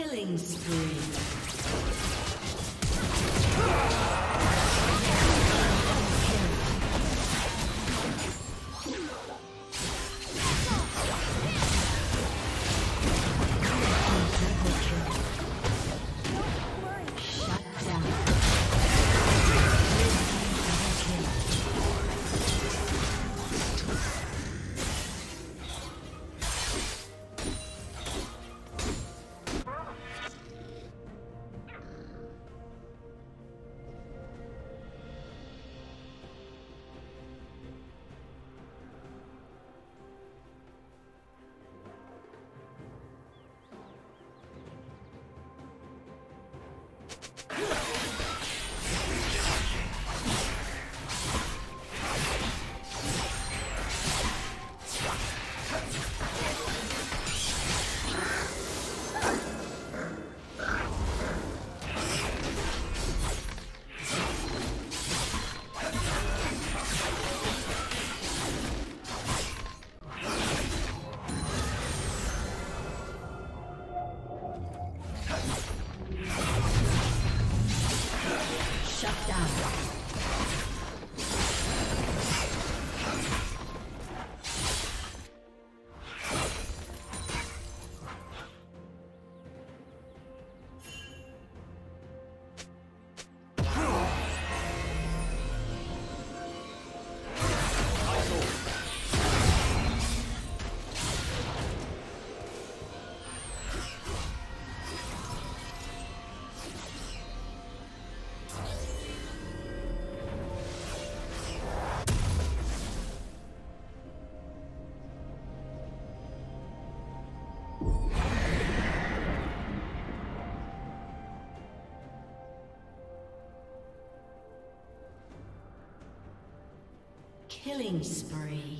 Killing spree. Killing spree.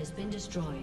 Has been destroyed.